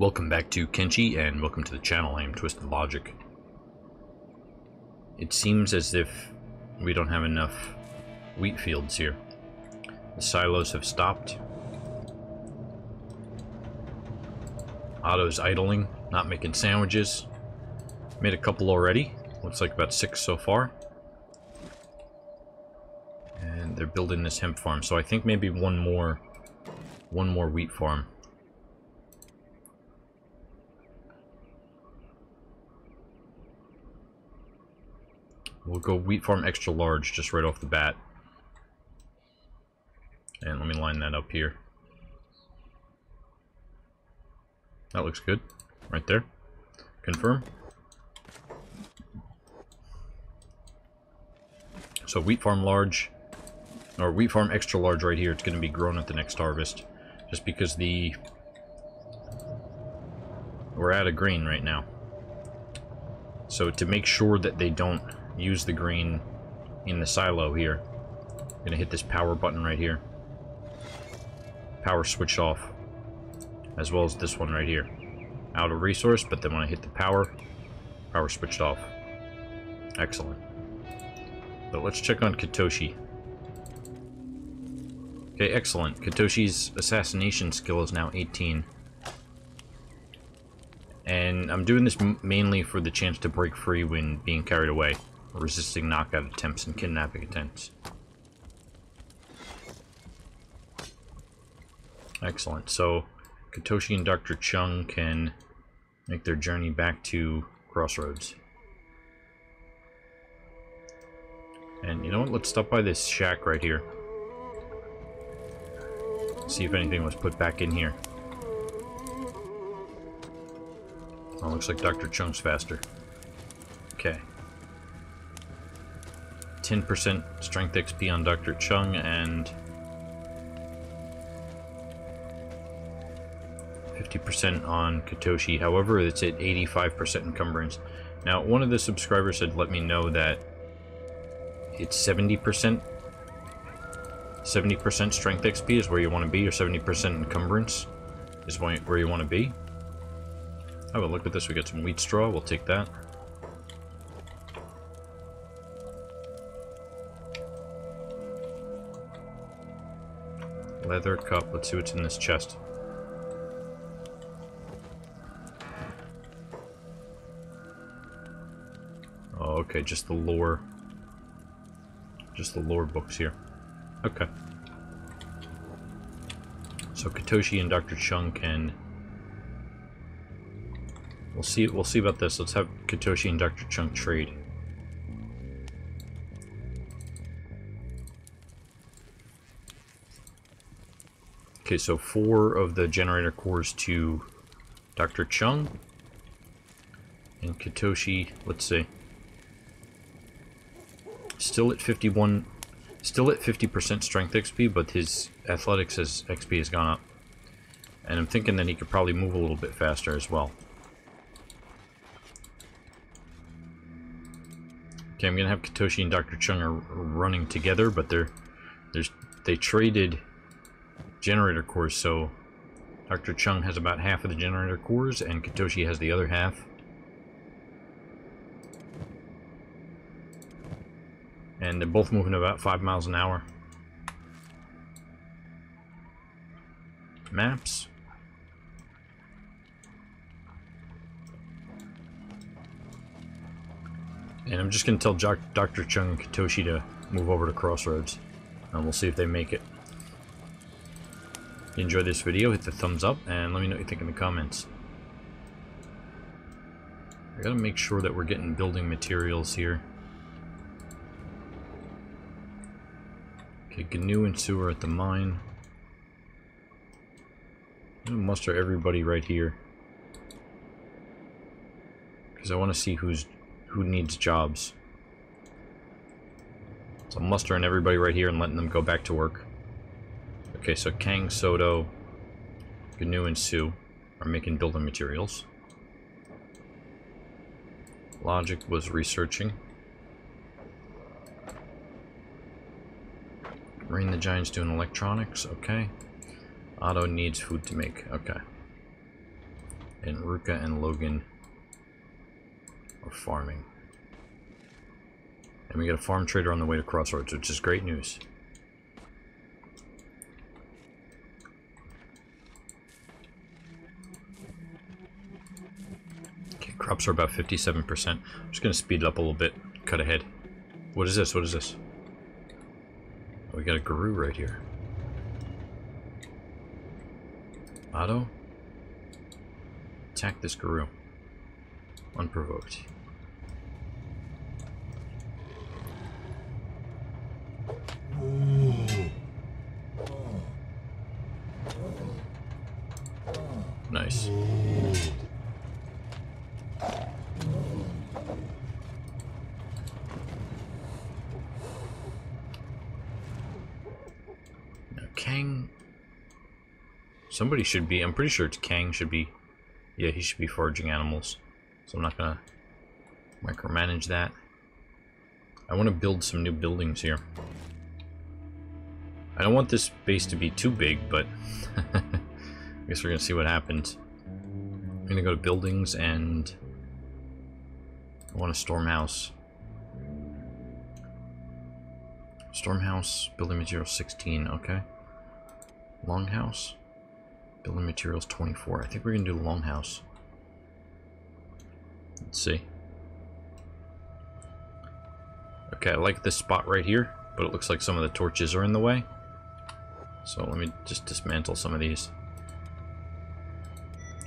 Welcome back to Kenshi, and welcome to the channel. I am Twisted Logic. It seems as if we don't have enough wheat fields here. The silos have stopped. Otto's idling, not making sandwiches. Made a couple already. Looks like about six so far. And they're building this hemp farm, so I think maybe one more one more wheat farm. We'll go wheat farm extra large just right off the bat. And let me line that up here. That looks good. Right there. Confirm. So wheat farm large, or wheat farm extra large right here. It's going to be grown at the next harvest. Just because the... We're out of grain right now. So to make sure that they don't use the green in the silo here. I'm gonna hit this power button right here. Power switched off. As well as this one right here. Out of resource, but then when I hit the power, power switched off. Excellent. But let's check on Katoshi. Okay, excellent. Katoshi's assassination skill is now 18. And I'm doing this mainly for the chance to break free when being carried away resisting knockout attempts and kidnapping attempts. Excellent. So, Katoshi and Dr. Chung can make their journey back to Crossroads. And you know what? Let's stop by this shack right here. See if anything was put back in here. Oh, looks like Dr. Chung's faster. Okay. 10% strength XP on Dr. Chung and 50% on Katoshi. However, it's at 85% encumbrance. Now, one of the subscribers had let me know that it's 70%. 70% strength XP is where you want to be, or 70% encumbrance is where you want to be. Oh, well, look at this. We got some wheat straw. We'll take that. Leather cup. Let's see what's in this chest. Oh, okay, just the lore. Just the lore books here. Okay. So Katoshi and Dr. Chung can... We'll see, we'll see about this. Let's have Katoshi and Dr. Chung trade. Okay, so four of the generator cores to Dr. Chung. And Katoshi, let's see. Still at 51, still at 50% strength XP, but his athletics has, XP has gone up. And I'm thinking that he could probably move a little bit faster as well. Okay, I'm gonna have Katoshi and Dr. Chung are running together, but they're there's they traded generator cores, so Dr. Chung has about half of the generator cores, and Katoshi has the other half. And they're both moving about 5 miles an hour. Maps. And I'm just going to tell Dr. Chung and Katoshi to move over to Crossroads. And we'll see if they make it you enjoyed this video, hit the thumbs up, and let me know what you think in the comments. I gotta make sure that we're getting building materials here. Okay, Gnu and Sewer at the mine. I'm gonna muster everybody right here. Because I want to see who's who needs jobs. So I'm mustering everybody right here and letting them go back to work. Okay, so Kang, Soto, Gnu, and Sue are making building materials. Logic was researching. Rain the Giant's doing electronics, okay. Otto needs food to make, okay. And Ruka and Logan are farming. And we got a farm trader on the way to Crossroads, which is great news. Crops are about 57%. I'm just going to speed it up a little bit, cut ahead. What is this? What is this? Oh, we got a Garru right here. Otto? Attack this Garru. Unprovoked. Nice. Now Kang... Somebody should be, I'm pretty sure it's Kang should be, yeah, he should be foraging animals. So I'm not gonna micromanage that. I want to build some new buildings here. I don't want this base to be too big, but I guess we're gonna see what happens. I'm gonna go to buildings and I want a storm house. Storm house, building material 16, okay. Longhouse, building materials 24. I think we're gonna do longhouse. Let's see. Okay, I like this spot right here, but it looks like some of the torches are in the way. So let me just dismantle some of these.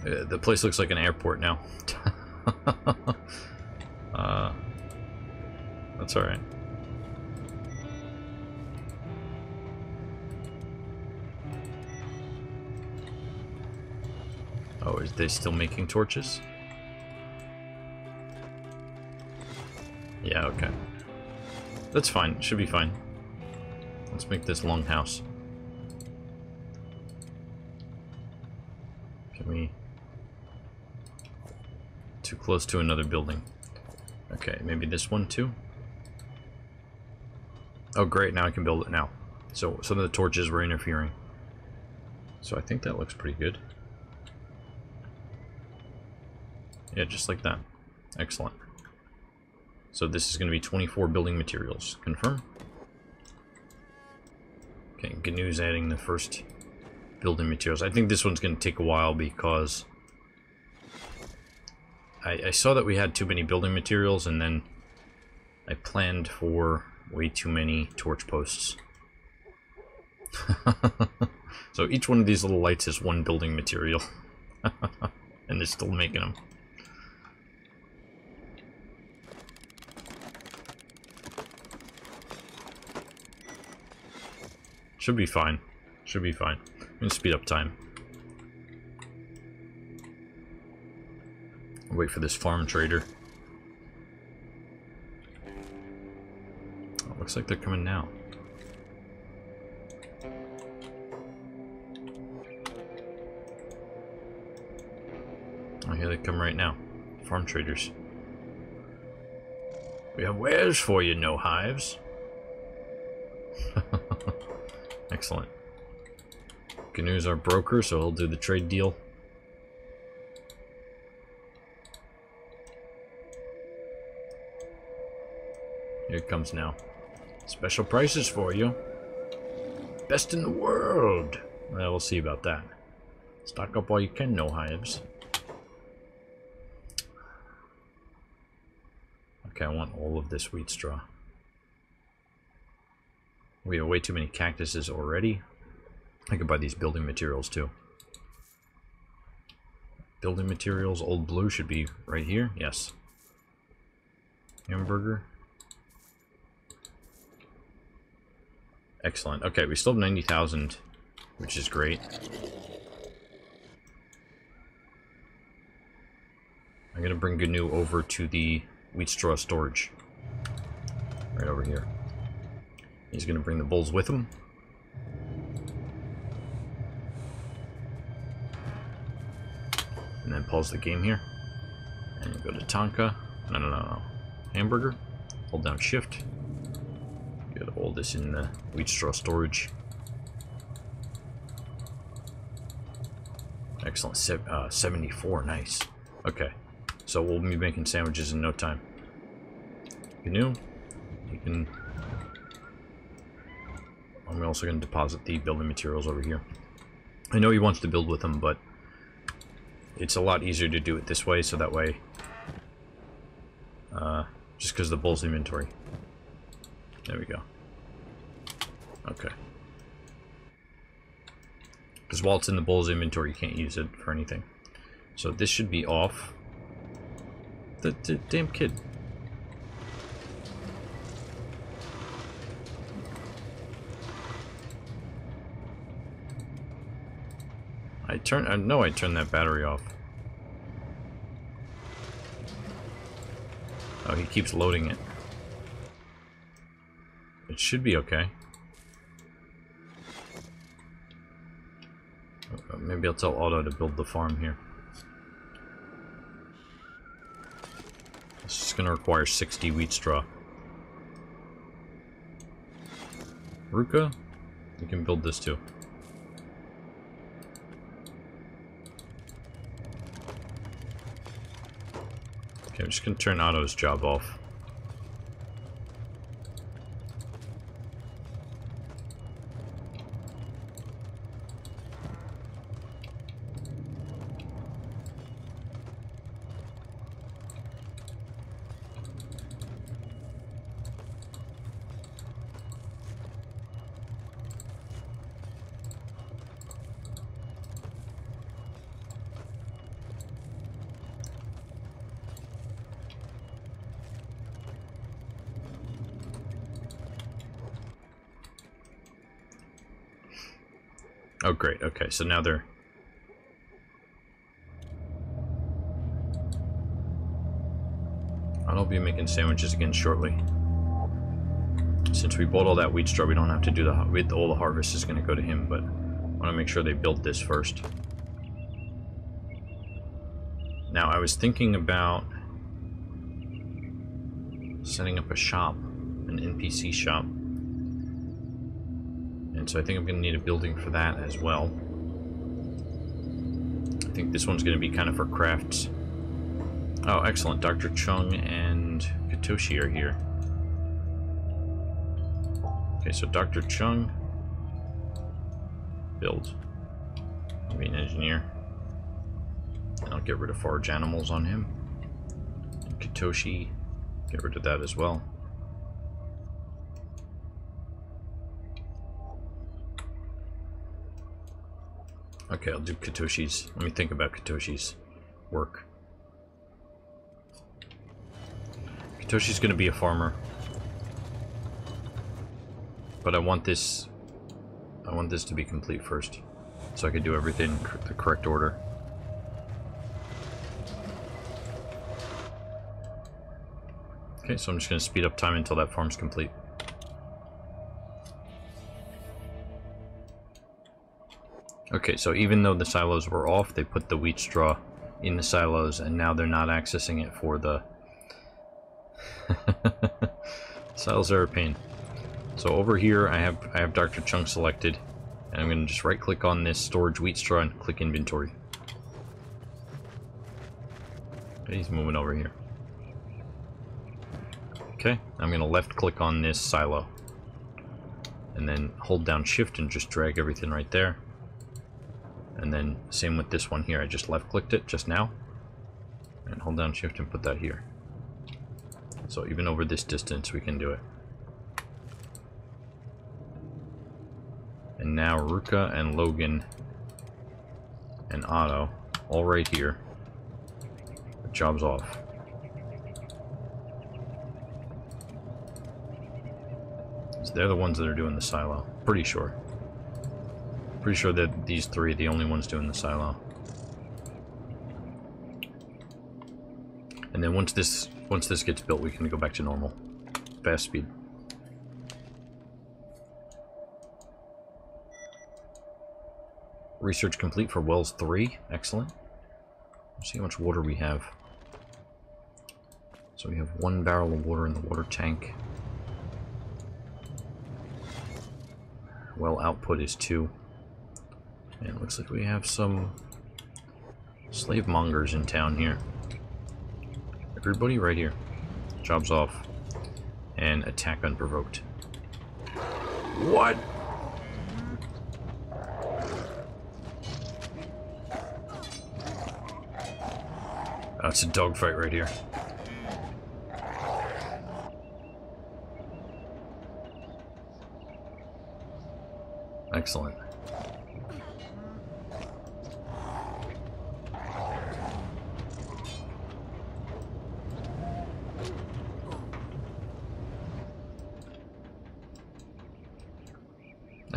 Uh, the place looks like an airport now. uh, that's alright. Oh, is they still making torches? Yeah, okay. That's fine. Should be fine. Let's make this long house. Can we... Too close to another building. Okay, maybe this one too? Oh great, now I can build it now. So some of the torches were interfering. So I think that looks pretty good. Yeah, just like that. Excellent. So this is going to be 24 building materials. Confirm. Okay, GNU's adding the first building materials. I think this one's going to take a while because I, I saw that we had too many building materials and then I planned for way too many torch posts. so each one of these little lights is one building material. and they're still making them. Should be fine. Should be fine. I'm gonna speed up time. Wait for this farm trader. Oh, looks like they're coming now. Oh, here they come right now. Farm traders. We have wares for you, no hives. Excellent. GNU's our broker, so he'll do the trade deal. Here it comes now. Special prices for you. Best in the world. Well, we'll see about that. Stock up while you can, no hives. Okay, I want all of this wheat straw. We have way too many cactuses already. I could buy these building materials too. Building materials, old blue should be right here. Yes. Hamburger. Excellent. Okay, we still have 90,000, which is great. I'm going to bring GNU over to the wheat straw storage. Right over here. He's going to bring the bulls with him. And then pause the game here. And go to Tonka. No, no, no, no. Hamburger. Hold down shift. Get all this in the wheat straw storage. excellent. Se uh, 74, nice. Okay, so we'll be making sandwiches in no time. You Canoe, you can... I'm also going to deposit the building materials over here. I know he wants to build with them, but it's a lot easier to do it this way, so that way... Uh, just because the bull's inventory. There we go. Okay. Because while it's in the bull's inventory, you can't use it for anything. So this should be off. The, the damn kid. I turn. I know I turned that battery off. Oh, he keeps loading it. It should be okay. Uh, maybe I'll tell Otto to build the farm here. It's just gonna require 60 wheat straw. Ruka, you can build this too. I'm just gonna turn Otto's job off. Oh, great. Okay, so now they're... I'll be making sandwiches again shortly. Since we bought all that wheat straw, we don't have to do the... All the harvest is going to go to him, but I want to make sure they built this first. Now, I was thinking about setting up a shop, an NPC shop. And so I think I'm going to need a building for that as well. I think this one's going to be kind of for crafts. Oh, excellent. Dr. Chung and Katoshi are here. Okay, so Dr. Chung, build. I'll be an engineer. And I'll get rid of forage animals on him. And Katoshi, get rid of that as well. Okay, I'll do Katoshi's. Let me think about Katoshi's work. Katoshi's gonna be a farmer. But I want this... I want this to be complete first. So I can do everything in the correct order. Okay, so I'm just gonna speed up time until that farm's complete. Okay, so even though the silos were off, they put the wheat straw in the silos, and now they're not accessing it for the... silos are a pain. So over here, I have I have Dr. Chung selected, and I'm going to just right-click on this storage wheat straw and click inventory. He's moving over here. Okay, I'm going to left-click on this silo, and then hold down shift and just drag everything right there. And then same with this one here. I just left clicked it just now. And hold down shift and put that here. So even over this distance we can do it. And now Ruka and Logan and Otto all right here. The job's off. So they're the ones that are doing the silo. Pretty sure. Pretty sure that these three are the only ones doing the silo. And then once this once this gets built, we can go back to normal. Fast speed. Research complete for Wells 3. Excellent. Let's see how much water we have. So we have one barrel of water in the water tank. Well output is two. And it looks like we have some Slave mongers in town here. Everybody right here. Jobs off. And attack unprovoked. What? Oh, it's a dogfight right here. Excellent.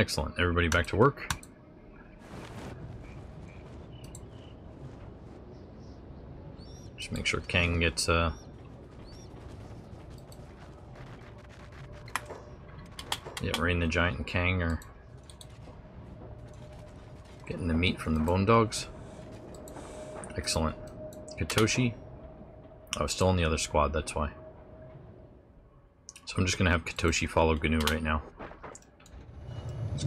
Excellent. Everybody back to work. Just make sure Kang gets uh Yeah, Rain the Giant and Kang are getting the meat from the bone dogs. Excellent. Katoshi. I was still on the other squad, that's why. So I'm just gonna have Katoshi follow GNU right now.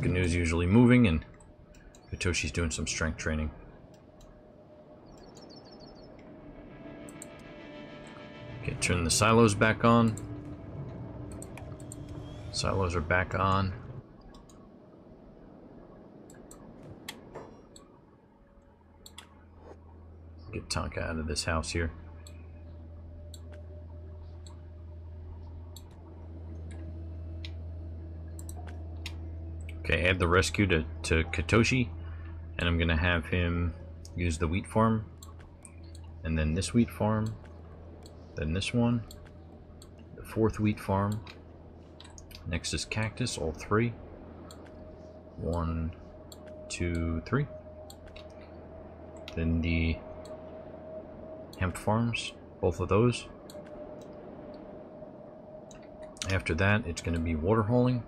GNU's usually moving and Katoshi's doing some strength training. Okay, turn the silos back on. Silos are back on. Get Tonka out of this house here. Add the rescue to, to Katoshi. And I'm going to have him use the wheat farm. And then this wheat farm. Then this one. The fourth wheat farm. Next is cactus, all three. One, two, three. Then the hemp farms, both of those. After that, it's going to be water hauling.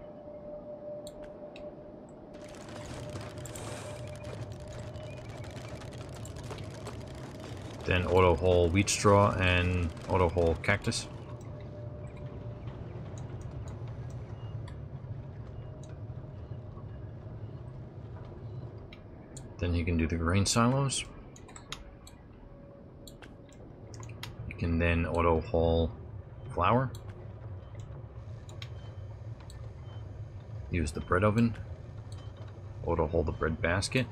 Then auto haul wheat straw and auto haul cactus. Then you can do the grain silos. You can then auto haul flour. Use the bread oven. Auto haul the bread basket.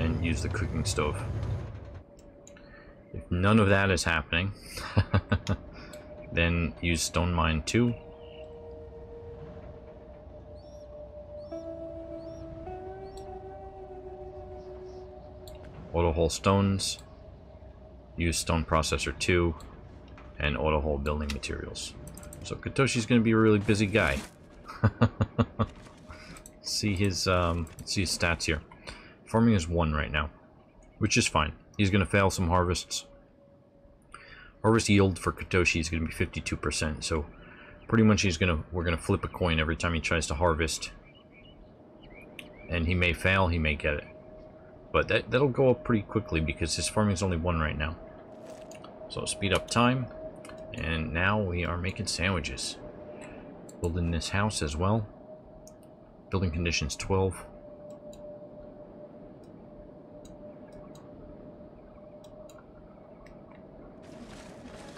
and use the cooking stove. If none of that is happening, then use stone mine 2. Auto haul stones, use stone processor 2, and auto haul building materials. So Katoshi's going to be a really busy guy. see his um, see his stats here. Farming is 1 right now, which is fine. He's going to fail some harvests. Harvest yield for Katoshi is going to be 52%, so pretty much he's going to we're going to flip a coin every time he tries to harvest. And he may fail, he may get it. But that, that'll go up pretty quickly because his farming is only 1 right now. So speed up time. And now we are making sandwiches. Building this house as well. Building conditions 12.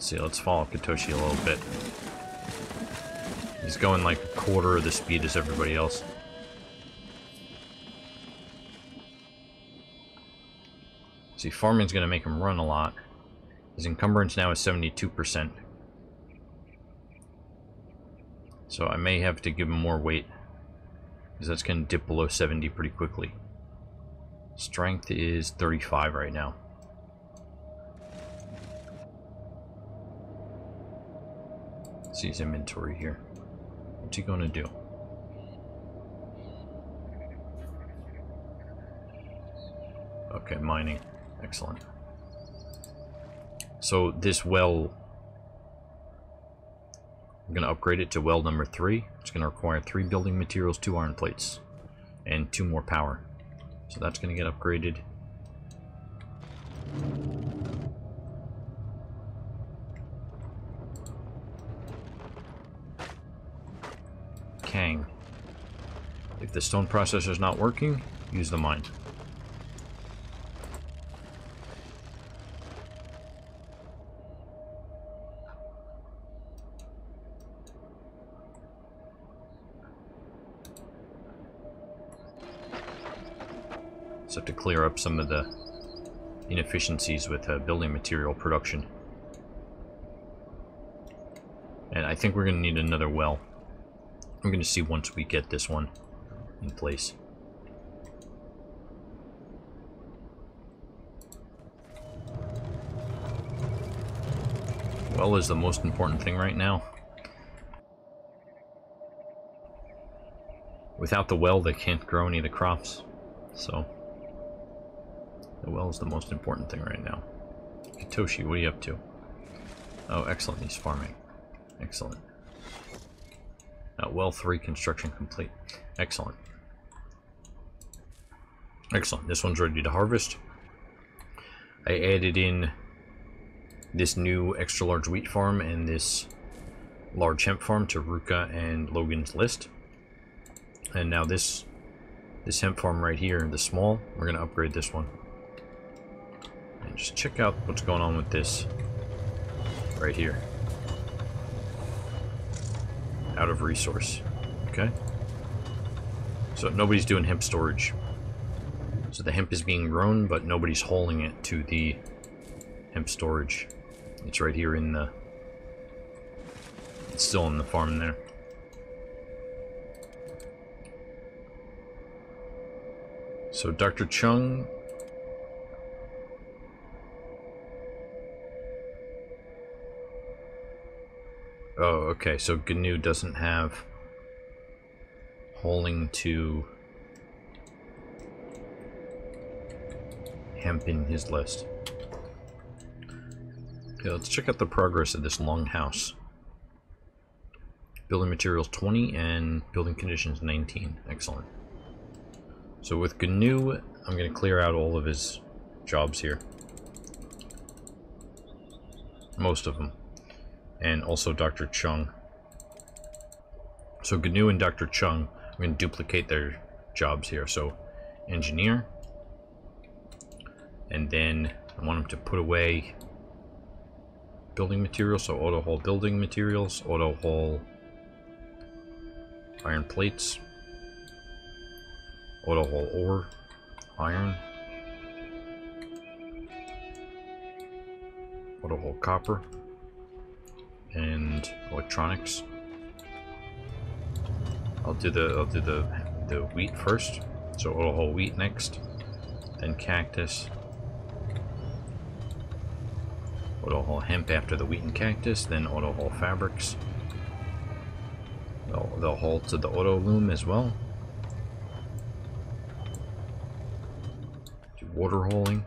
See, let's follow Katoshi a little bit. He's going like a quarter of the speed as everybody else. See, farming's going to make him run a lot. His encumbrance now is 72%. So I may have to give him more weight. Because that's going to dip below 70 pretty quickly. Strength is 35 right now. See his inventory here. What's he gonna do? Okay, mining. Excellent. So this well, I'm going to upgrade it to well number three. It's going to require three building materials, two iron plates, and two more power. So that's going to get upgraded. Kang. If the stone processor is not working, use the mine. So to clear up some of the inefficiencies with uh, building material production. And I think we're going to need another well. I'm going to see once we get this one in place. Well is the most important thing right now. Without the well, they can't grow any of the crops. So, the well is the most important thing right now. Hitoshi, what are you up to? Oh, excellent, he's farming. Excellent. Uh, well 3 construction complete. Excellent. Excellent, this one's ready to harvest. I added in this new extra large wheat farm and this large hemp farm to Ruka and Logan's list. And now this this hemp farm right here, the small, we're going to upgrade this one. And just check out what's going on with this right here. Out of resource. Okay. So nobody's doing hemp storage. So the hemp is being grown, but nobody's hauling it to the hemp storage. It's right here in the... It's still in the farm there. So Dr. Chung... Oh, okay, so GNU doesn't have holding to hemp in his list. Okay, let's check out the progress of this long house. Building materials 20 and building conditions 19. Excellent. So with GNU, I'm going to clear out all of his jobs here. Most of them. And also Dr. Chung. So GNU and Dr. Chung, I'm going to duplicate their jobs here. So engineer. And then I want them to put away building materials, so auto haul building materials, auto haul iron plates, auto haul ore, iron, auto haul copper, and electronics. I'll do the I'll do the the wheat first. So auto haul wheat next, then cactus, Auto haul hemp after the wheat and cactus, then auto haul fabrics. They'll, they'll haul to the auto loom as well. Do water hauling.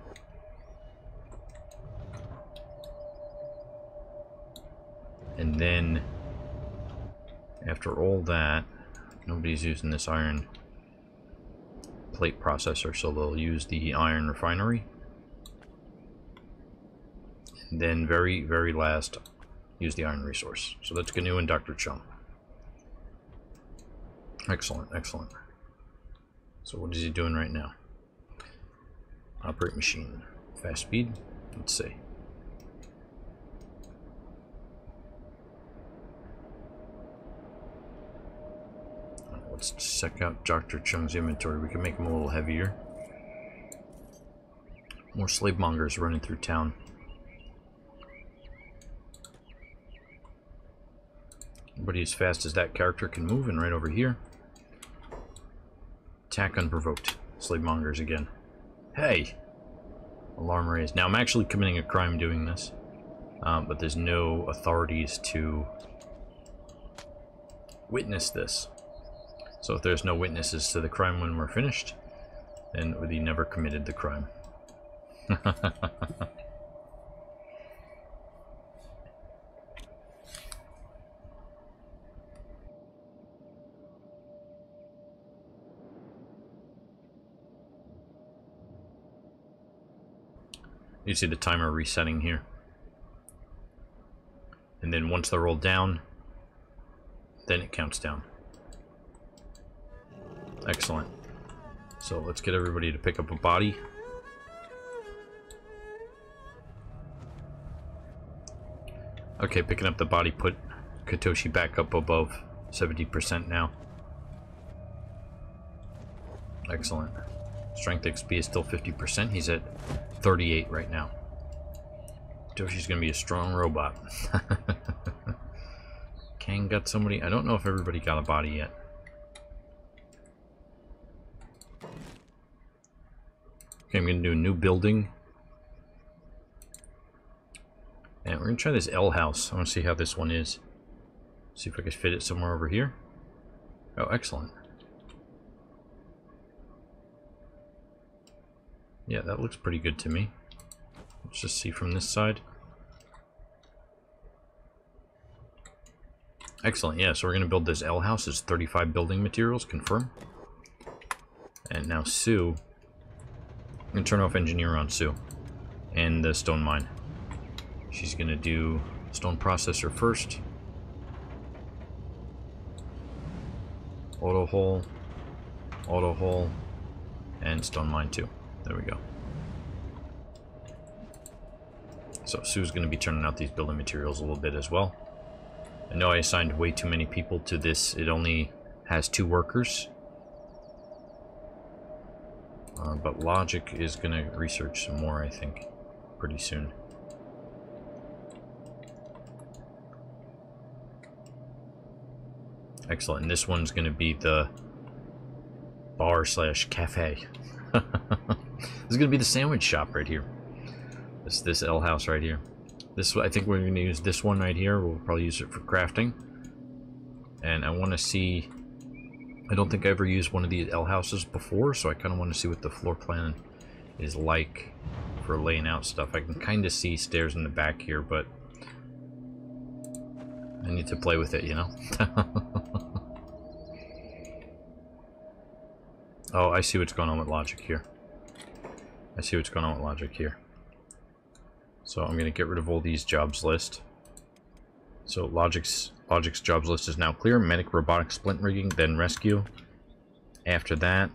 And then, after all that, nobody's using this iron plate processor, so they'll use the iron refinery And then very, very last, use the iron resource. So that's GNU and Dr. Chung. Excellent, excellent. So what is he doing right now? Operate machine. Fast speed? Let's see. Let's check out Dr. Chung's inventory. We can make him a little heavier. More slave mongers running through town. Nobody as fast as that character can move, and right over here. Attack unprovoked. Slave mongers again. Hey! Alarm raised. Now, I'm actually committing a crime doing this. Um, but there's no authorities to witness this. So if there's no witnesses to the crime when we're finished, then he never committed the crime. You see the timer resetting here. And then once they're rolled down, then it counts down. Excellent. So let's get everybody to pick up a body. Okay, picking up the body put Katoshi back up above 70% now. Excellent. Strength XP is still 50%. He's at 38 right now. Toshi's gonna be a strong robot. Kang got somebody. I don't know if everybody got a body yet. Okay, I'm gonna do a new building. And we're gonna try this L house. I wanna see how this one is. See if I can fit it somewhere over here. Oh, excellent. Yeah, that looks pretty good to me. Let's just see from this side. Excellent, yeah, so we're going to build this L house. It's 35 building materials, confirm. And now Sue. To turn off engineer on Sue. And the stone mine. She's to do stone processor first. Auto hole. Auto hole. And stone mine too. There we go. So Sue's to be turning out these building materials a little bit as well. I know I assigned way too many people to this. It only has two workers. Uh, but Logic is going to research some more, I think, pretty soon. Excellent. And this one's going to be the bar slash cafe. this is going to be the sandwich shop right here. This this L house right here. This I think we're going to use this one right here. We'll probably use it for crafting. And I want to see. I don't think I ever used one of these L houses before, so I kind of want to see what the floor plan is like for laying out stuff. I can kind of see stairs in the back here, but I need to play with it, you know? oh, I see what's going on with logic here. I see what's going on with logic here. So I'm going to get rid of all these jobs list. So Logic's Logic's jobs list is now clear. Medic, robotic, splint rigging, then rescue. After that,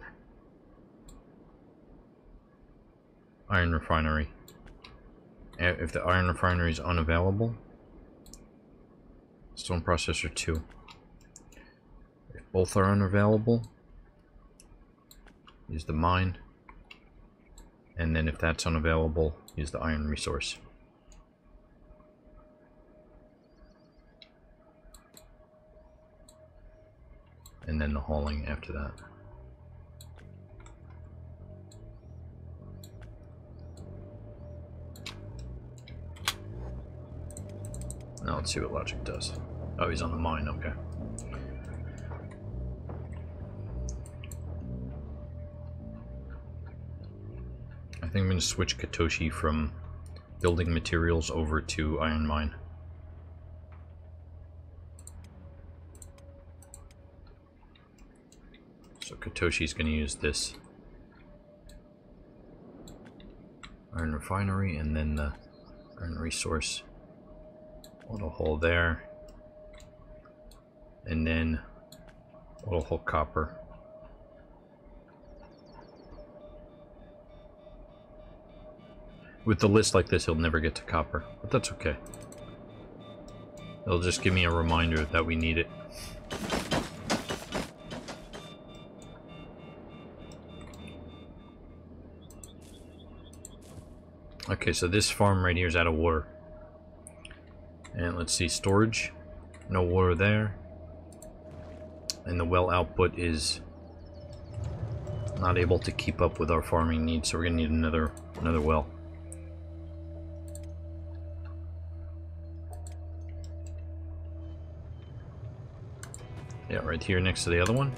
iron refinery. If the iron refinery is unavailable, stone processor 2. If both are unavailable, use the mine. And then if that's unavailable, use the iron resource. And then the hauling after that. Now let's see what logic does. Oh, he's on the mine, okay. I think I'm going to switch Katoshi from building materials over to iron mine. So Katoshi's going to use this iron refinery and then the iron resource. Little hole there. And then little hole copper. With the list like this, he'll never get to copper, but that's okay. It'll just give me a reminder that we need it. Okay, so this farm right here is out of water. And let's see, storage. No water there. And the well output is not able to keep up with our farming needs, so we're gonna need another another well. Yeah, right here next to the other one.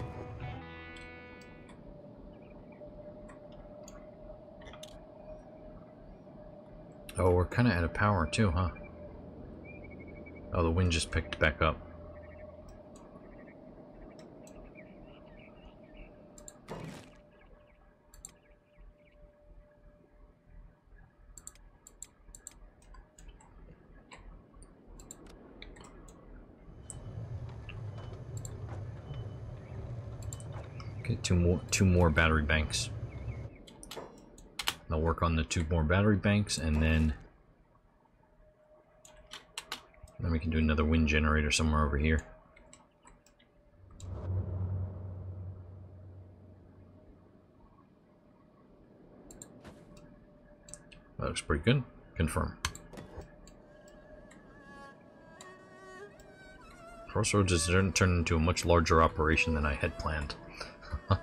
Oh, we're kind of out of power too, huh? Oh, the wind just picked back up. Get two more two more battery banks. I'll work on the two more battery banks and then then we can do another wind generator somewhere over here. That looks pretty good. Confirm. Crossroads has turned into a much larger operation than I had planned.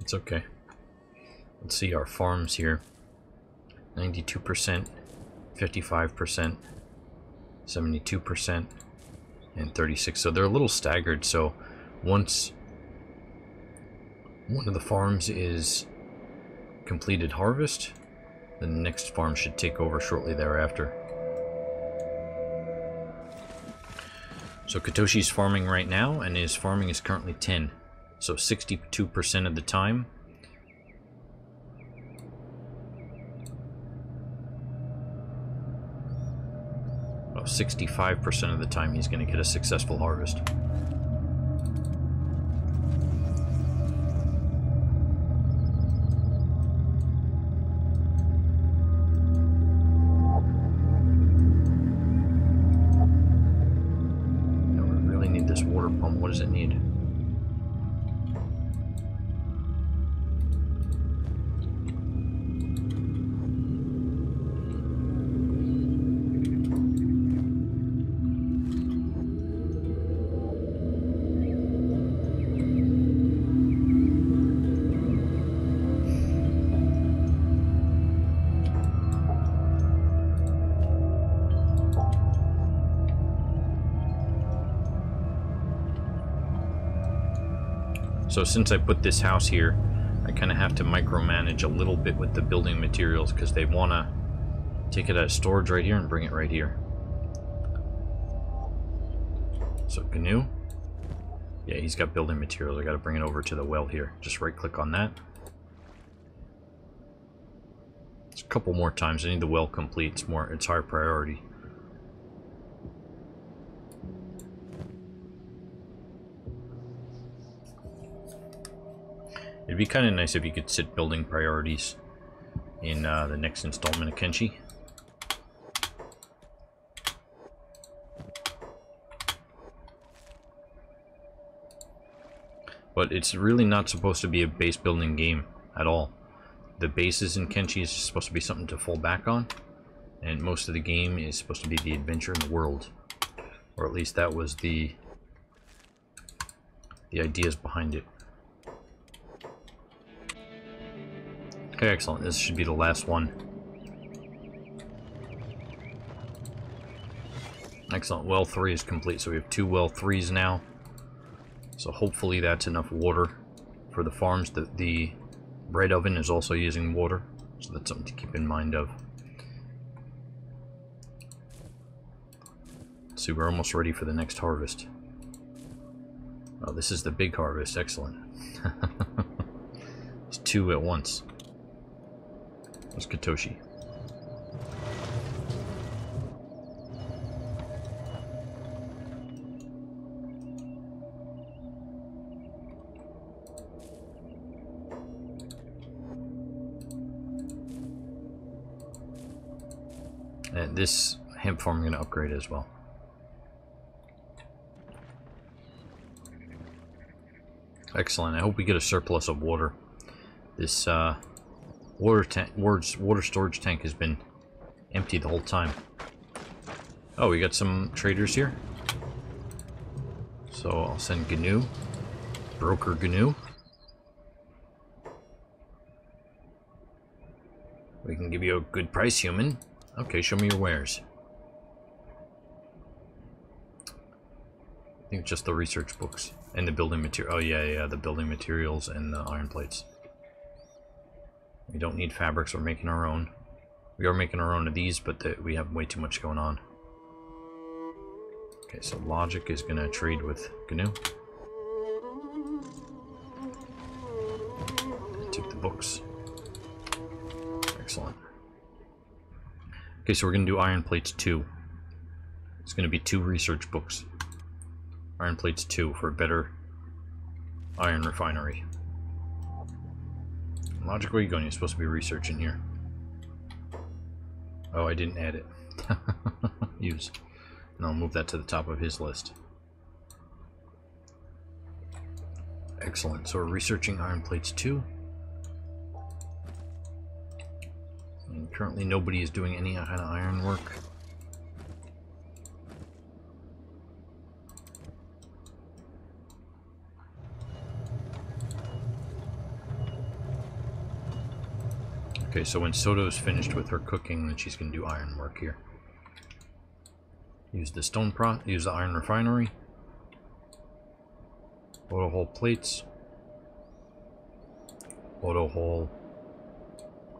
it's okay. Let's see our farms here. 92%, 55%, 72%, and 36. So they're a little staggered. So once one of the farms is completed harvest, the next farm should take over shortly thereafter. So Katoshi's farming right now, and his farming is currently 10. So 62% of the time. 65% of the time he's going to get a successful harvest. So since I put this house here, I kind of have to micromanage a little bit with the building materials because they want to take it out of storage right here and bring it right here. So canoe. Yeah, he's got building materials. I got to bring it over to the well here. Just right click on that. It's a couple more times. I need the well complete. It's more. It's higher priority. It'd be kind of nice if you could sit building priorities in uh, the next installment of Kenshi. But it's really not supposed to be a base building game at all. The bases in Kenshi is supposed to be something to fall back on. And most of the game is supposed to be the adventure in the world. Or at least that was the the ideas behind it. Excellent. This should be the last one. Excellent. Well 3 is complete, so we have two well 3s now. So hopefully that's enough water for the farms. The, the bread oven is also using water, so that's something to keep in mind of. See, we're almost ready for the next harvest. Oh, this is the big harvest. Excellent. it's two at once. Where's Katoshi? And this hemp farm I'm going to upgrade as well. Excellent. I hope we get a surplus of water. This uh, Water tank, water storage tank has been empty the whole time. Oh, we got some traders here. So I'll send GNU, broker GNU. We can give you a good price, human. Okay, show me your wares. I think just the research books and the building material. Oh yeah, yeah, the building materials and the iron plates. We don't need fabrics, we're making our own. We are making our own of these, but the, we have way too much going on. Okay, so Logic is going to trade with GNU. Take the books. Excellent. Okay, so we're going to do Iron Plates 2. It's going to be two research books. Iron Plates 2 for a better iron refinery. Logic, where are you going? You're supposed to be researching here. Oh, I didn't add it. Use. And I'll move that to the top of his list. Excellent. So we're researching iron plates 2. Currently nobody is doing any kind of iron work. Okay, so when Soto's finished with her cooking, then she's going to do iron work here. Use the stone pro use the iron refinery. Auto haul plates. Auto haul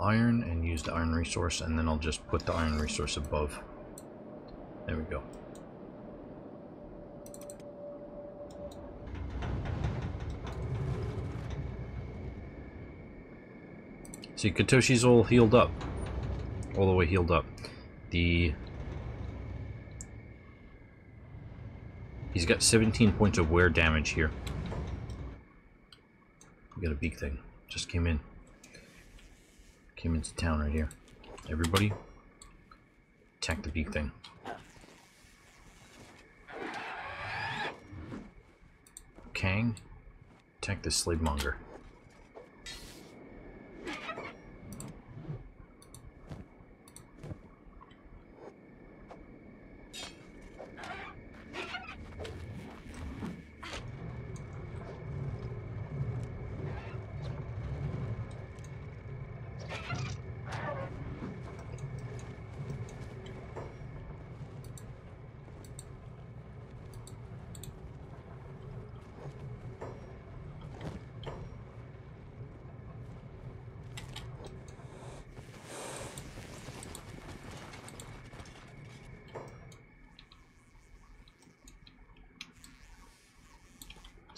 iron and use the iron resource and then I'll just put the iron resource above. There we go. See, Katoshi's all healed up. All the way healed up. The... He's got 17 points of wear damage here. We got a big thing. Just came in. Came into town right here. Everybody, attack the big thing. Kang, attack the slave monger.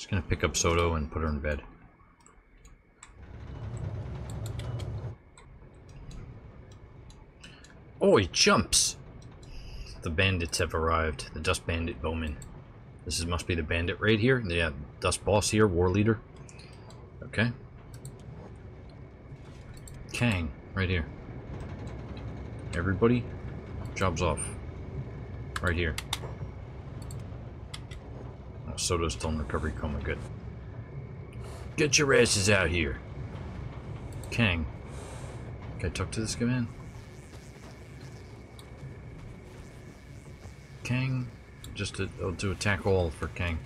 Just gonna pick up Soto and put her in bed. Oh, he jumps! The bandits have arrived. The Dust Bandit Bowman. This is, must be the bandit raid here. Yeah, Dust Boss here, War Leader. Okay. Kang, right here. Everybody, jobs off. Right here. Soto's in recovery coma. Good. Get your asses out here. Kang. Can I talk to this man? Kang. Just to, oh, to attack all for Kang.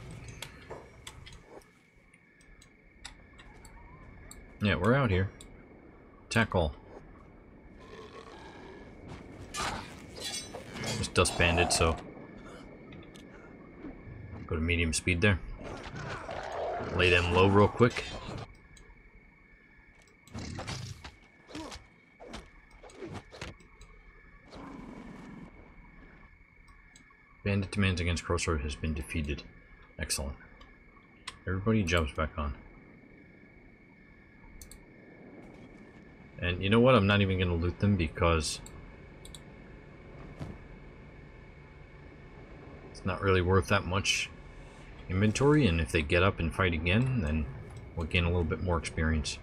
Yeah, we're out here. Attack all. Just dust bandit, so Go to medium speed there. Lay them low real quick. Bandit demands against Crossroad has been defeated. Excellent. Everybody jumps back on. And you know what? I'm not even going to loot them because it's not really worth that much inventory, and if they get up and fight again, then we'll gain a little bit more experience.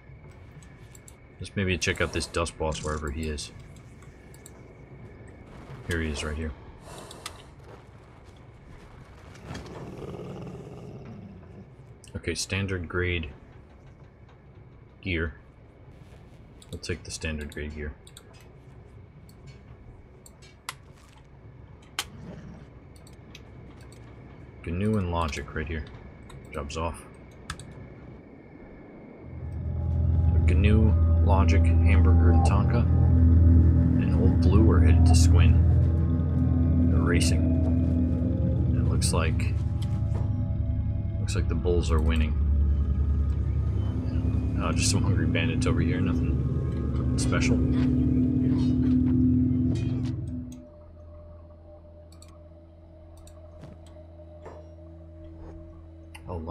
Let's maybe check out this dust boss wherever he is. Here he is right here. Okay, standard grade gear. We'll take the standard grade gear. GNU and Logic right here. Jobs off. So GNU, Logic, Hamburger, and Tonka. And Old Blue are headed to Squin. They're racing. It looks like looks like the Bulls are winning. Uh, just some hungry bandits over here, nothing special.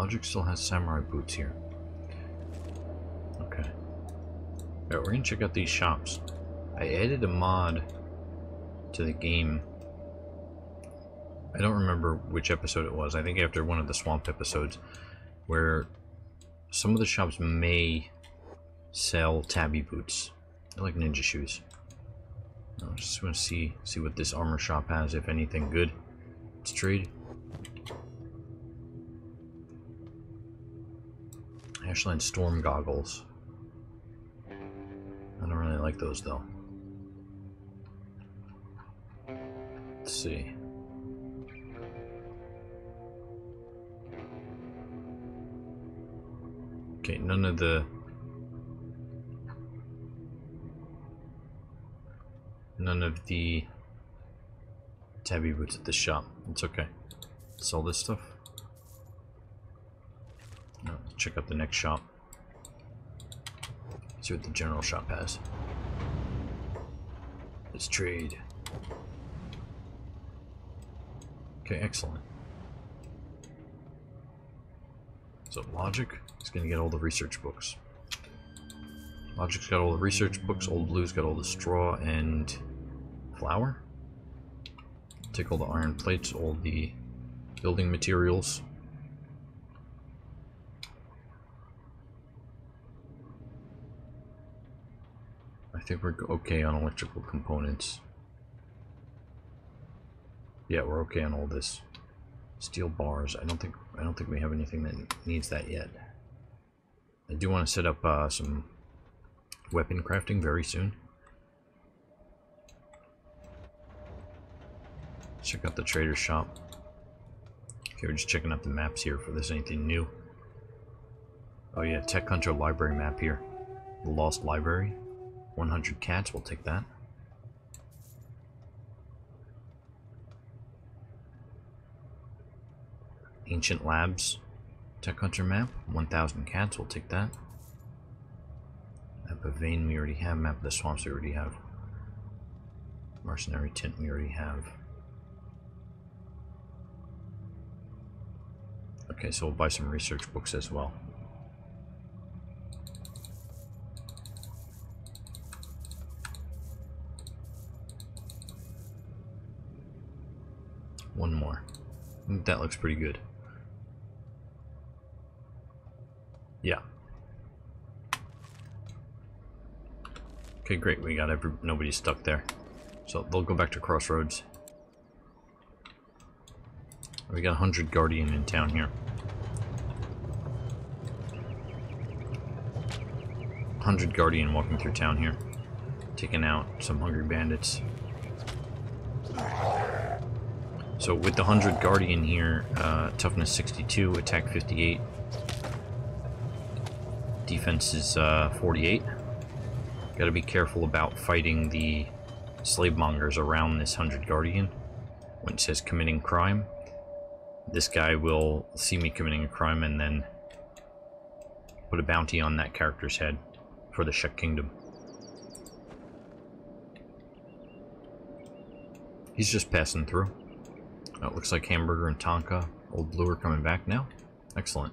Logic still has samurai boots here. Okay. Alright, we're gonna check out these shops. I added a mod to the game. I don't remember which episode it was. I think after one of the swamp episodes where some of the shops may sell tabi boots. They're like ninja shoes. I just want to see see what this armor shop has, if anything good. Let's trade. actually storm goggles. I don't really like those though. Let's see. Okay, none of the... None of the tabi boots at the shop. It's okay. It's all this stuff. Check out the next shop. See what the general shop has. Let's trade. Okay, excellent. So Logic is going to get all the research books. Logic's got all the research books, Old Blue's got all the straw and flour. Take all the iron plates, all the building materials. Think we're okay on electrical components. Yeah, we're okay on all this. Steel bars. I don't think I don't think we have anything that needs that yet. I do want to set up uh, some weapon crafting very soon. Check out the trader shop. Okay, we're just checking out the maps here for this anything new. Oh yeah, Tech Hunter library map here. The Lost Library. 100 cats, we'll take that. Ancient Labs Tech Hunter map, 1000 cats, we'll take that. Map of Vain we already have, map of the swamps we already have. Mercenary Tent we already have. Okay, so we'll buy some research books as well. One more. that looks pretty good. Yeah. Okay, great. We got every nobody stuck there. So they'll go back to Crossroads. We got 100 Guardian in town here. 100 Guardian walking through town here. Taking out some hungry bandits. So with the 100 Guardian here, uh, toughness 62, attack 58, defense is uh, 48. Gotta be careful about fighting the slave mongers around this 100 Guardian. When it says committing crime, this guy will see me committing a crime and then put a bounty on that character's head for the Shek Kingdom. He's just passing through. It looks like Hamburger and Tonka, Old Blue are coming back now. Excellent.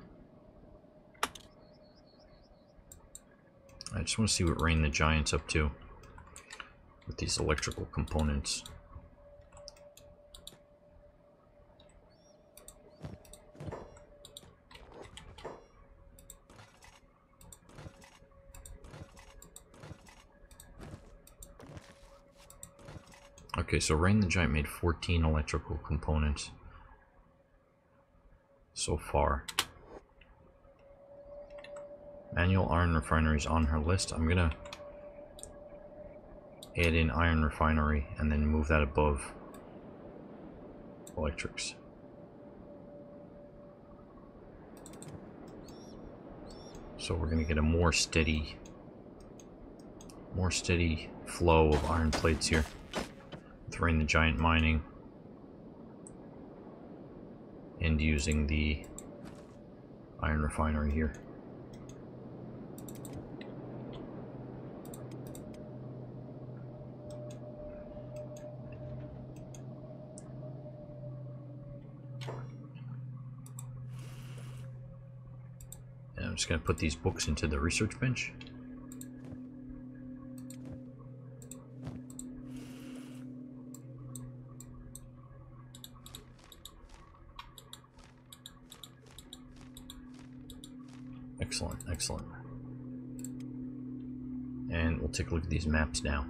I just want to see what Rain the Giant's up to with these electrical components. Okay, so Rain the Giant made 14 electrical components so far. Manual iron refineries on her list. I'm gonna add in iron refinery and then move that above electrics. So we're gonna get a more steady more steady flow of iron plates here. Throwing the giant mining and using the iron refinery here. I'm just going to put these books into the research bench. take a look at these maps now.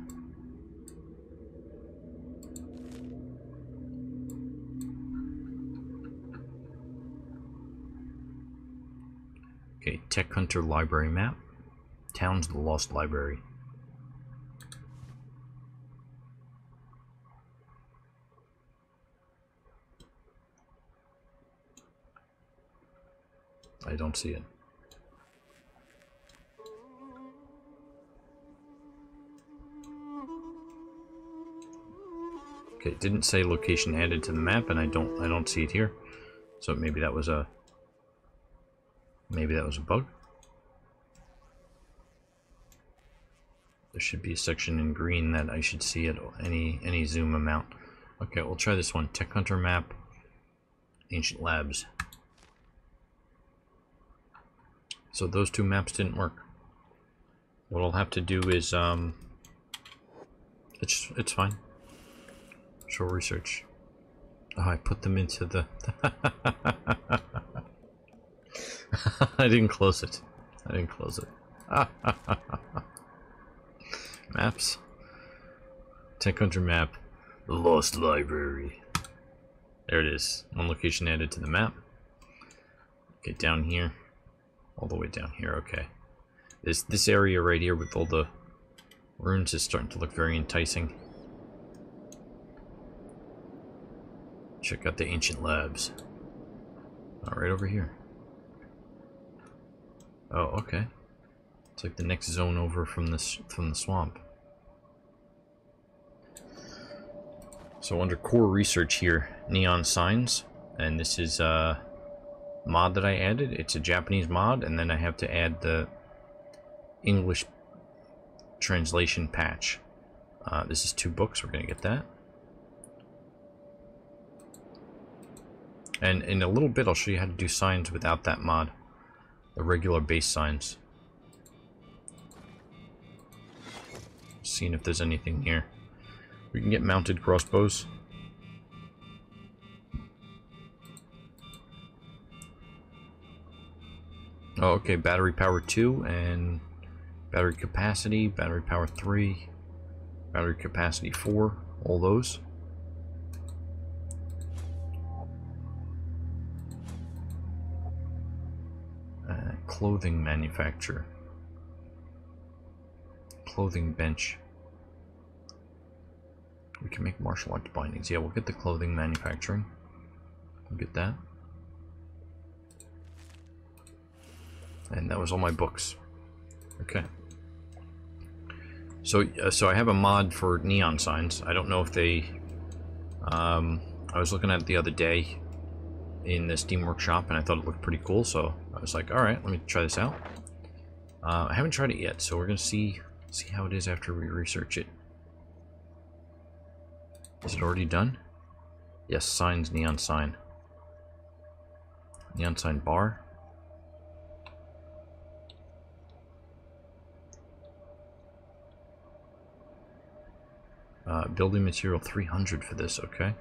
Okay, Tech Hunter Library map. Town's the Lost Library. I don't see it. It didn't say location added to the map, and I don't I don't see it here. So maybe that was a maybe that was a bug. There should be a section in green that I should see at any any zoom amount. Okay, we'll try this one. Tech Hunter map, Ancient Labs. So those two maps didn't work. What I'll have to do is, um, it's, it's fine. Show research. Oh, I put them into the... I didn't close it. I didn't close it. Maps. Tech Hunter map. The Lost Library. There it is. One location added to the map. Get down here. All the way down here, okay. This this area right here with all the runes is starting to look very enticing. Check out the ancient labs. Right over here. Oh, okay. It's like the next zone over from this from the swamp. So under core research here, neon signs, and this is a mod that I added. It's a Japanese mod, and then I have to add the English translation patch. Uh, this is two books, we're gonna get that. And in a little bit I'll show you how to do signs without that mod. The regular base signs. Seeing if there's anything here. We can get mounted crossbows. Oh, okay, battery power 2 and battery capacity, battery power 3, battery capacity 4, all those. Clothing manufacturer. Clothing bench. We can make martial arts bindings. Yeah, we'll get the clothing manufacturing. We'll get that. And that was all my books. Okay. So, uh, so I have a mod for neon signs. I don't know if they... Um, I was looking at it the other day in the Steam Workshop, and I thought it looked pretty cool, so I was like, alright, let me try this out. Uh, I haven't tried it yet, so we're to see see how it is after we research it. Is it already done? Yes, signs, neon sign. Neon sign bar. Uh, building material 300 for this, okay.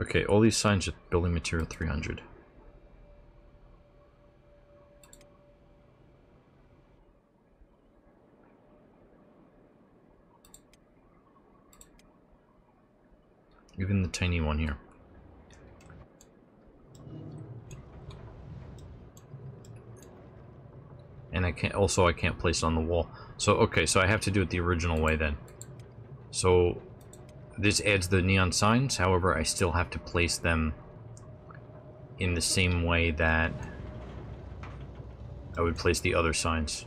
Okay, all these signs are building material 300. Even the tiny one here. And I can't, also I can't place it on the wall. So, okay, so I have to do it the original way then. So, this adds the neon signs, however, I still have to place them in the same way that I would place the other signs.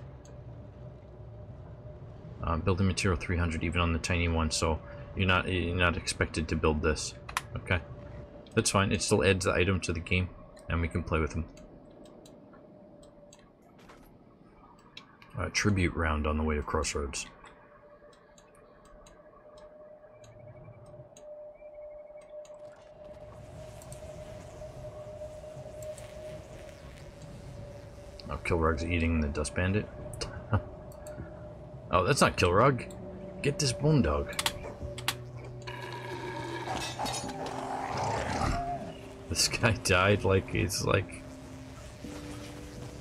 Uh, building material 300 even on the tiny one, so you're not you're not expected to build this. Okay, that's fine. It still adds the item to the game, and we can play with them. Uh, tribute round on the way to Crossroads. Kilrog's eating the Dust Bandit. oh, that's not Kilrog. Get this bone dog. This guy died like he's like...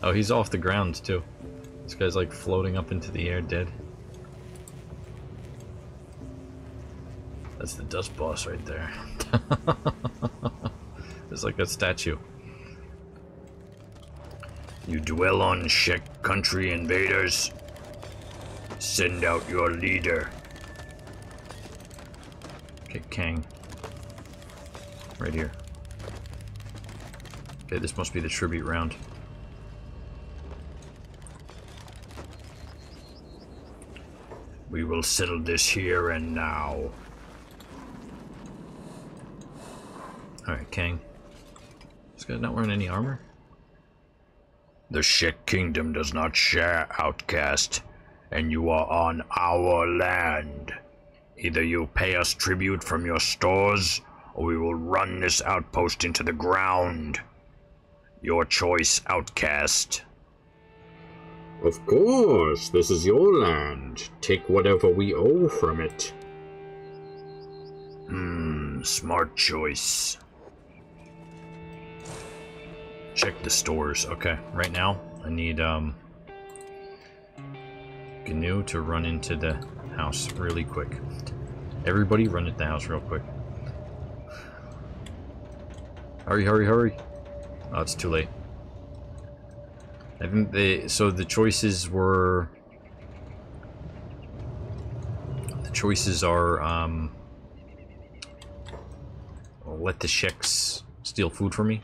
Oh, he's off the ground too. This guy's like floating up into the air dead. That's the dust boss right there. it's like a statue. You dwell on Shek country invaders? Send out your leader. Okay, Kang. Right here. Okay, this must be the tribute round. We will settle this here and now. Alright, Kang. This guy's not wearing any armor? The Shek Kingdom does not share, outcast, and you are on our land. Either you pay us tribute from your stores, or we will run this outpost into the ground. Your choice, outcast. Of course, this is your land. Take whatever we owe from it. Hmm, smart choice. Check the stores. Okay, right now I need um GNU to run into the house really quick. Everybody run into the house real quick. Hurry, hurry, hurry. Oh, it's too late. I think they so the choices were the choices are um let the Sheks steal food from me,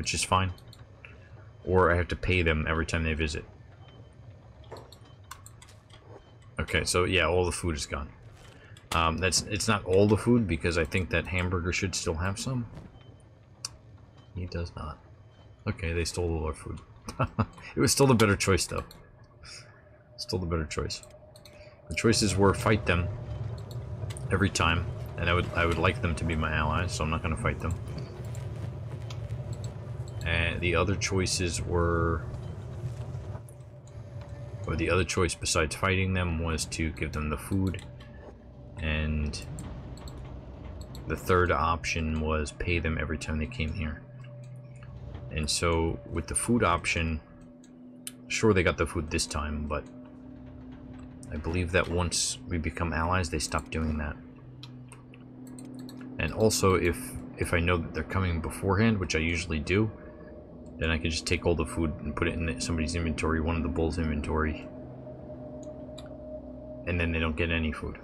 which is fine. Or I have to pay them every time they visit. Okay, so yeah, all the food is gone. Um, that's it's not all the food because I think that hamburger should still have some. He does not. Okay, they stole all our food. it was still the better choice, though. Still the better choice. The choices were fight them every time, and I would I would like them to be my allies, so I'm not going to fight them. And the other choices were, or the other choice besides fighting them was to give them the food, and the third option was pay them every time they came here. And so with the food option, sure they got the food this time, but I believe that once we become allies, they stop doing that. And also, if if I know that they're coming beforehand, which I usually do, then I can just take all the food and put it in somebody's inventory, one of the bull's inventory, and then they don't get any food,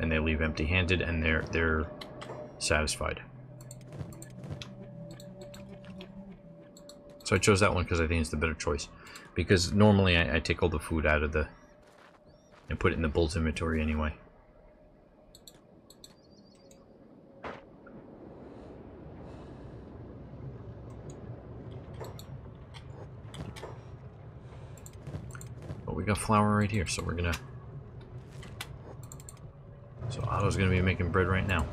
and they leave empty-handed, and they're they're satisfied. So I chose that one because I think it's the better choice. Because normally I, I, take all the food out of the... and put it in the bull's inventory anyway. Got flour right here, so we're gonna... So Otto's gonna be making bread right now.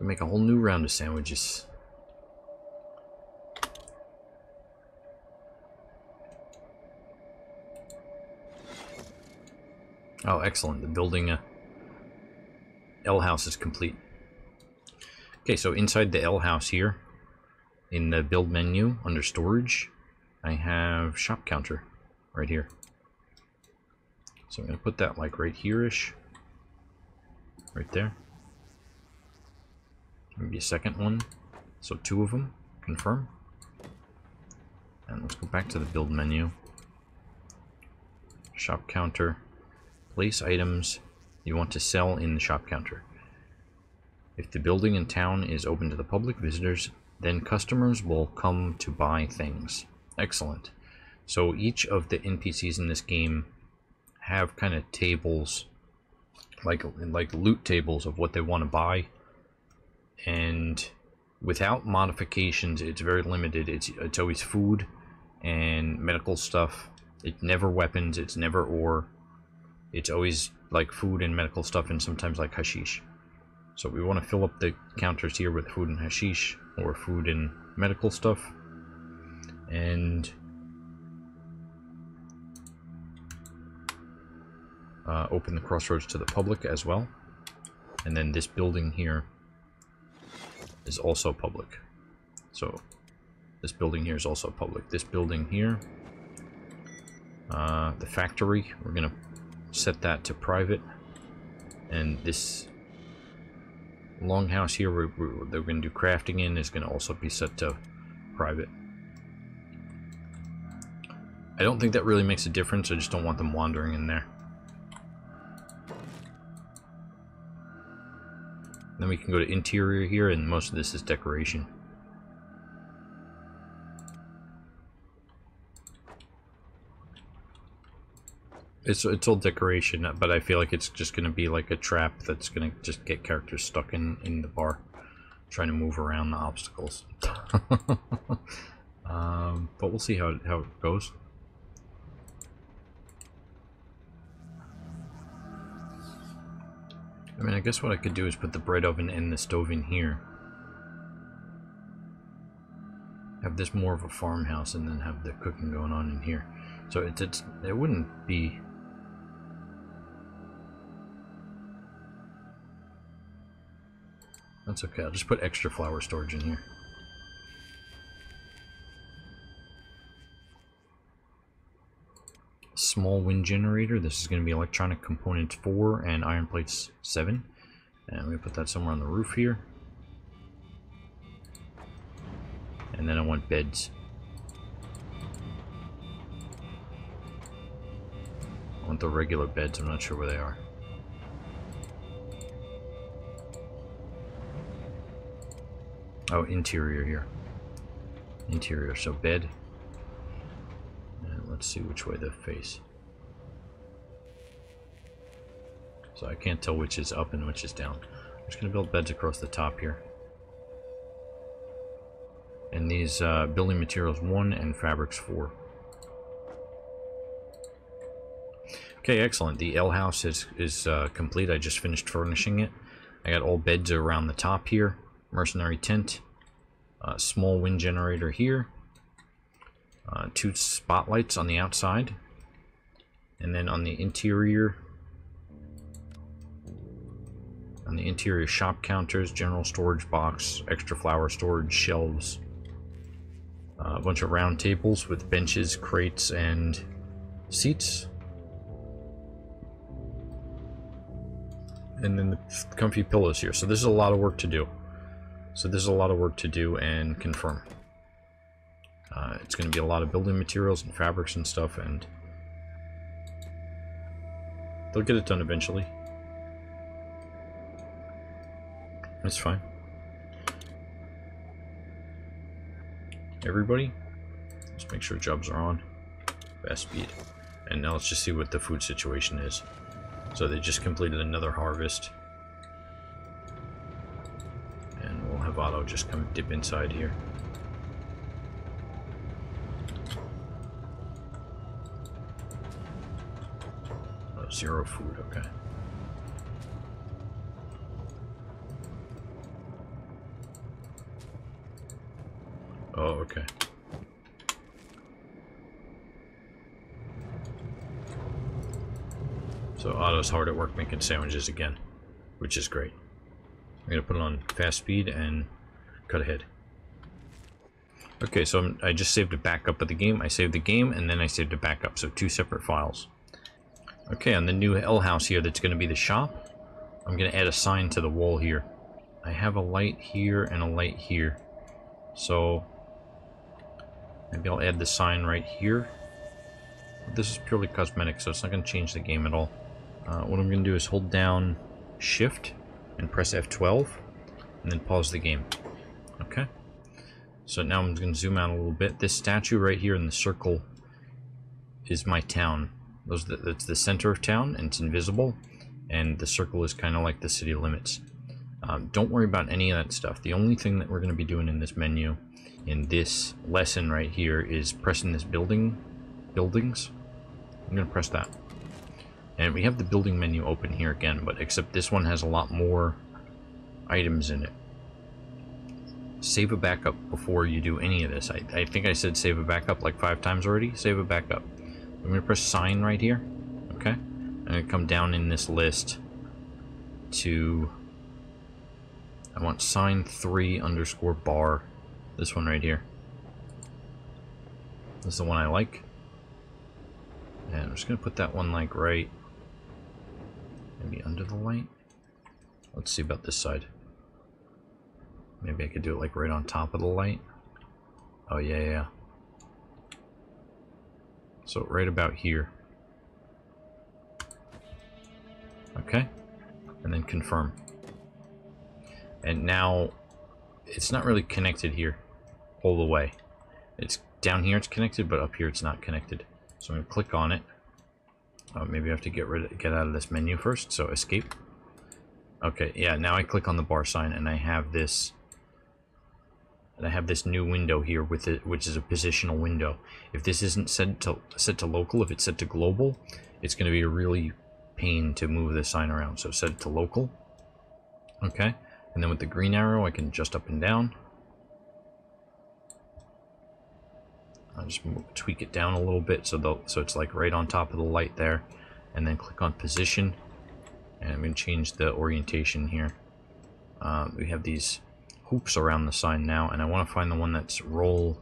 We make a whole new round of sandwiches. Oh, excellent. The building uh, L house is complete. Okay, so inside the L house here, in the build menu under storage, I have shop counter right here. So I'm going to put that like right here-ish. Right there. Maybe a second one. So two of them. Confirm. And let's go back to the build menu. Shop counter. Place items you want to sell in the shop counter. If the building in town is open to the public visitors, then customers will come to buy things. Excellent. So each of the NPCs in this game have kind of tables, like like loot tables of what they want to buy. And without modifications it's very limited. It's it's always food and medical stuff. It's never weapons. It's never ore. It's always like food and medical stuff and sometimes like hashish so we want to fill up the counters here with food and hashish or food and medical stuff and uh, open the crossroads to the public as well and then this building here is also public. So this building here is also public. This building here, uh, the factory, we're going to set that to private. And this longhouse here we, we're going to do crafting in is going to also be set to private. I don't think that really makes a difference. I just don't want them wandering in there. Then we can go to interior here, and most of this is decoration. It's, it's all decoration, but I feel like it's just going to be like a trap that's going to just get characters stuck in, in the bar, trying to move around the obstacles. um, but we'll see how, it, how it goes. I mean, I guess what I could do is put the bread oven and the stove in here. Have this more of a farmhouse and then have the cooking going on in here. So it's, it's it wouldn't be... That's okay, I'll just put extra flour storage in here. small wind generator. This is going to be electronic components 4 and iron plates 7. And to put that somewhere on the roof here. And then I want beds. I want the regular beds, I'm not sure where they are. Oh, interior here. Interior, so bed. Let's see which way they face. So I can't tell which is up and which is down. I'm just going to build beds across the top here. And these uh, building materials 1 and fabrics 4. Okay, excellent. The L house is, is uh, complete. I just finished furnishing it. I got all beds around the top here. Mercenary tent. Uh, small wind generator here. Uh, two spotlights on the outside. And then on the interior, on the interior shop counters, general storage box, extra flour storage, shelves, uh, a bunch of round tables with benches, crates, and seats. And then the comfy pillows here. So this is a lot of work to do. So there's a lot of work to do and confirm. Uh, it's going to be a lot of building materials and fabrics and stuff, and they'll get it done eventually. That's fine. Everybody, let's make sure jobs are on. Fast speed. And now let's just see what the food situation is. So they just completed another harvest. Otto just come dip inside here. Oh, zero food, okay. Oh, okay. So Otto's hard at work making sandwiches again, which is great. I'm to put it on fast speed and cut ahead. Okay, so I'm, i just saved a backup of the game. I saved the game and then I saved a backup, so two separate files. Okay, on the new L house here that's to be the shop, I'm to add a sign to the wall here. I have a light here and a light here. So, maybe I'll add the sign right here. This is purely cosmetic, so it's not to change the game at all. Uh, what I'm to do is hold down Shift and press F12, and then pause the game. Okay? So now I'm going to zoom out a little bit. This statue right here in the circle is my town. Those that's the center of town, and it's invisible, and the circle is kind of like the city limits. Um, don't worry about any of that stuff. The only thing that we're going to be doing in this menu, in this lesson right here, is pressing this building, buildings. I'm going to press that. And we have the building menu open here again, but except this one has a lot more items in it. Save a backup before you do any of this. I, I think I said save a backup like five times already. Save a backup. I'm going to press sign right here. Okay. I'm going to come down in this list to... I want sign 3 underscore bar. This one right here. This is the one I like. And I'm just going to put that one like right... Maybe under the light? Let's see about this side. Maybe I could do it like right on top of the light. Oh yeah, yeah. So right about here. Okay. And then confirm. And now it's not really connected here all the way. It's down here it's connected, but up here it's not connected. So I'm gonna click on it. Uh, maybe I have to get rid of, get out of this menu first. So escape. Okay, yeah. Now I click on the bar sign and I have this. And I have this new window here with it, which is a positional window. If this isn't set to set to local, if it's set to global, it's going to be a really pain to move the sign around. So set it to local. Okay, and then with the green arrow, I can adjust up and down. I'll just tweak it down a little bit so the, so it's like right on top of the light there, and then click on position, and I'm going to change the orientation here. Um, we have these hoops around the sign now, and I want to find the one that's roll.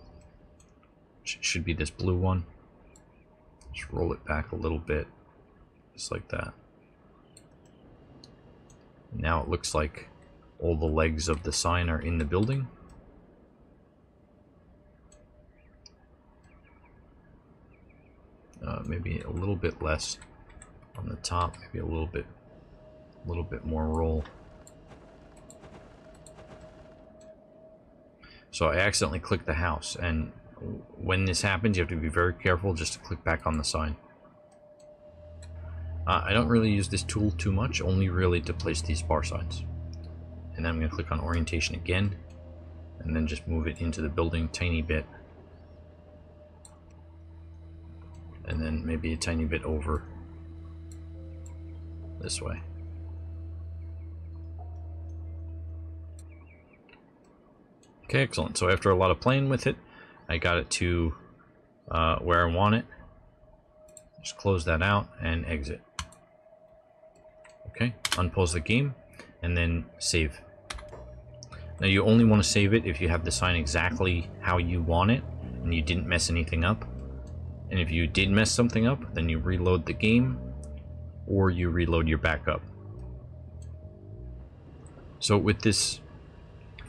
Sh should be this blue one. Just roll it back a little bit, just like that. Now it looks like all the legs of the sign are in the building. Uh, maybe a little bit less on the top, maybe a little bit, a little bit more roll. So I accidentally clicked the house, and when this happens, you have to be very careful just to click back on the sign. Uh, I don't really use this tool too much, only really to place these bar signs. And then I'm going to click on orientation again, and then just move it into the building tiny bit. And then maybe a tiny bit over this way. Okay, excellent. So after a lot of playing with it, I got it to uh, where I want it. Just close that out and exit. Okay, unpause the game and then save. Now you only want to save it if you have the sign exactly how you want it and you didn't mess anything up. And if you did mess something up, then you reload the game or you reload your backup. So with this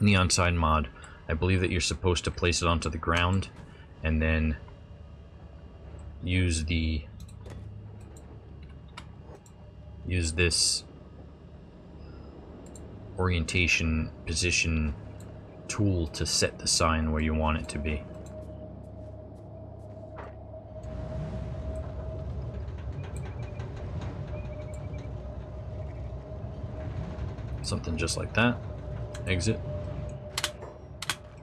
neon sign mod, I believe that you're supposed to place it onto the ground and then use the use this orientation position tool to set the sign where you want it to be. Something just like that. Exit.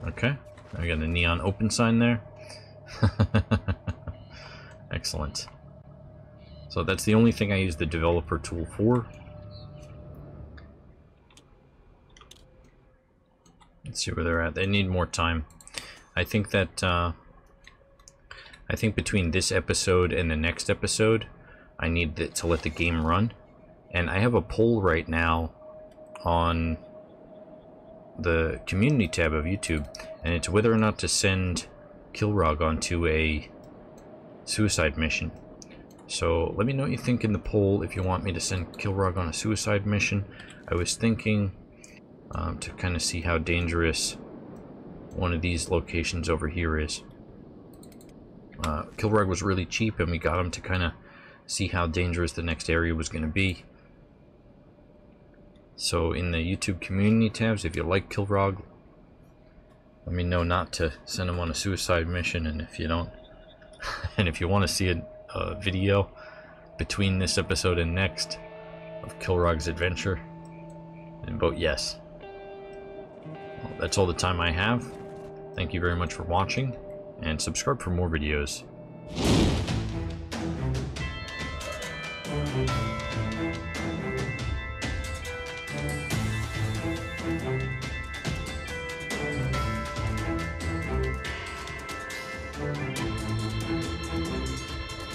Okay. I got a neon open sign there. Excellent. So that's the only thing I use the developer tool for. Let's see where they're at. They need more time. I think that, uh, I think between this episode and the next episode, I need to let the game run. And I have a poll right now on the community tab of YouTube, and it's whether or not to send Kilrogg onto a suicide mission. So let me know what you think in the poll if you want me to send Kilrogg on a suicide mission. I was thinking um, to kind of see how dangerous one of these locations over here is. Uh, Kilrogg was really cheap and we got him to kind of see how dangerous the next area was going to be. So in the YouTube community tabs, if you like Kilrogg, let me know not to send him on a suicide mission, and if you don't, and if you want to see a, a video between this episode and next of Kilrogg's adventure, then vote yes. Well, that's all the time I have. Thank you very much for watching, and subscribe for more videos.